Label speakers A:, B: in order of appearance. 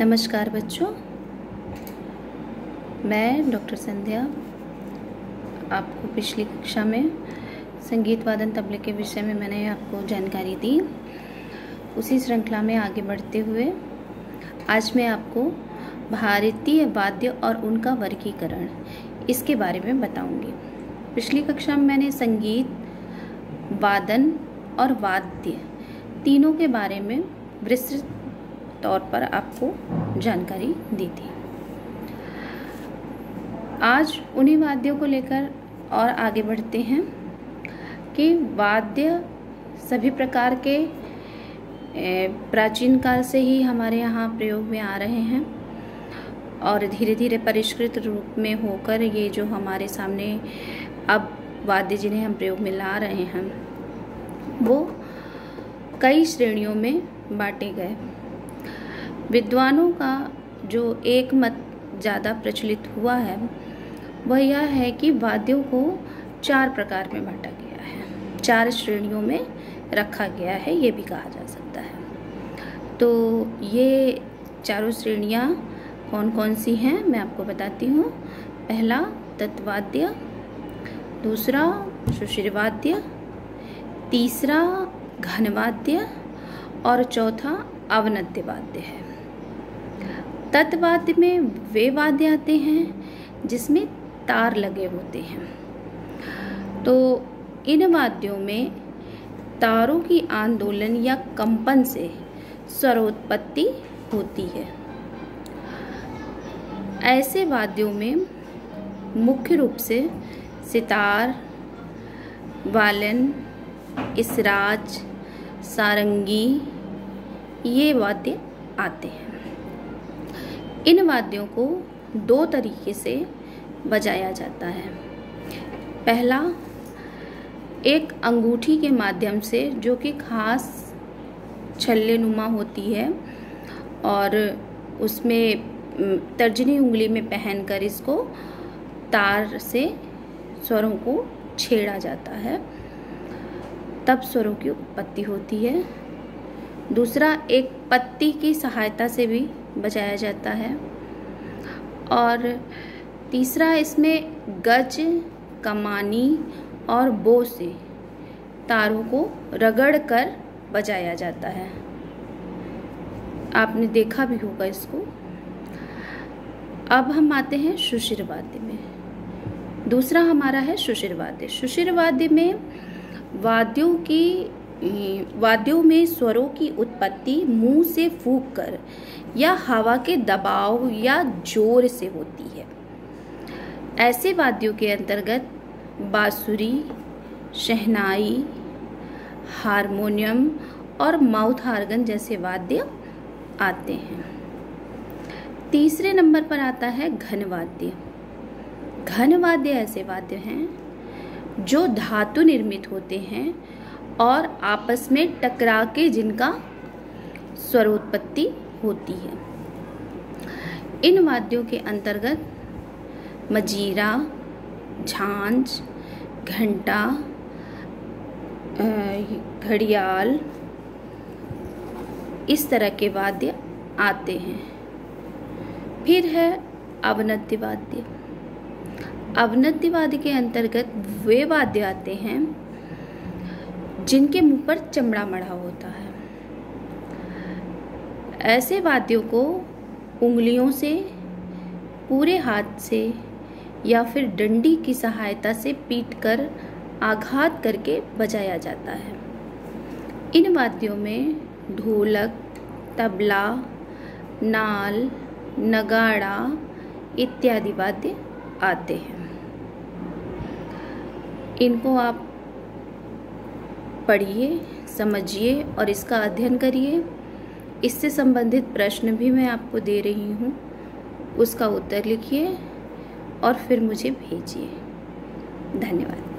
A: नमस्कार बच्चों। मैं डॉक्टर संध्या, आपको पिछली कक्षा में संगीत वादन तबले के विषय में मैंने आपको जानकारी दी। उसी श्रृंखला में आगे बढ़ते हुए, आज मैं आपको भारतीय वाद्य और उनका वर्गीकरण इसके बारे में बताऊँगी। पिछली कक्षा में मैंने संगीत, वादन और वाद्य तीनों के बारे में विस्तृत तौर पर आपको जानकारी दी थी। आज उन्हीं वाद्यों को लेकर और आगे बढ़ते हैं कि वाद्य सभी प्रकार के प्राचीन काल से ही हमारे यहाँ प्रयोग में आ रहे हैं और धीरे धीरे परिष्कृत रूप में होकर ये जो हमारे सामने अब वाद्य जिन्हें हम प्रयोग में ला रहे हैं, वो कई श्रेणियों में बांटे गए। विद्वानों का जो एक मत ज़्यादा प्रचलित हुआ है, वह यह है कि वाद्यों को चार प्रकार में बांटा गया है। चार श्रेणियों में रखा गया है, ये भी कहा जा सकता है। तो ये चारों श्रेणियाँ कौन कौन सी हैं, मैं आपको बताती हूँ। पहला, तत्वाद्य। दूसरा सुशिरवाद्य तीसरा, घनवाद्य। और चौथा, अवनद्यवाद्य है। तत्वाद्य में वे वाद्य आते हैं जिसमें तार लगे होते हैं। तो इन वाद्यों में तारों की आंदोलन या कंपन से स्वरोत्पत्ति होती है। ऐसे वाद्यों में मुख्य रूप से सितार, वालन, इसराज, सारंगी ये वाद्य आते हैं। इन वाद्यों को दो तरीके से बजाया जाता है। पहला, एक अंगूठी के माध्यम से, जो कि खास छल्ले नुमा होती है, और उसमें तर्जनी उंगली में पहनकर इसको तार से स्वरों को छेड़ा जाता है। तब स्वरों की उत्पत्ति होती है। दूसरा, एक पत्ती की सहायता से भी बजाया जाता है। और तीसरा इसमें गज, कमानी और बो से तारों को रगड़ कर बजाया जाता है। आपने देखा भी होगा इसको। अब हम आते हैं सुशिर वाद्य में। दूसरा हमारा है सुशिर वाद्य सुशिर वाद्य में वाद्यों की वाद्यों में स्वरों की उत्पत्ति मुँह से फूक कर या हवा के दबाव या ज़ोर से होती है। ऐसे वाद्यों के अंतर्गत बांसुरी, शहनाई, हारमोनियम और माउथ हार्गन जैसे वाद्य आते हैं। तीसरे नंबर पर आता है घन वाद्य। घन वाद्य ऐसे वाद्य हैं जो धातु निर्मित होते हैं और आपस में टकरा के जिनका स्वरोत्पत्ति होती है। इन वाद्यों के अंतर्गत मजीरा, झांझ, घंटा घड़ियाल, इस तरह के वाद्य आते हैं। फिर है अवनद्य वाद्य। अवनद्य वाद्य के अंतर्गत वे वाद्य आते हैं जिनके मुँह पर चमड़ा मढ़ा होता है। ऐसे वाद्यों को उंगलियों से, पूरे हाथ से या फिर डंडी की सहायता से पीट कर आघात करके बजाया जाता है। इन वाद्यों में ढोलक, तबला, नाल, नगाड़ा इत्यादि वाद्य आते हैं। इनको आप पढ़िए, समझिए और इसका अध्ययन करिए। इससे संबंधित प्रश्न भी मैं आपको दे रही हूँ। उसका उत्तर लिखिए और फिर मुझे भेजिए। धन्यवाद।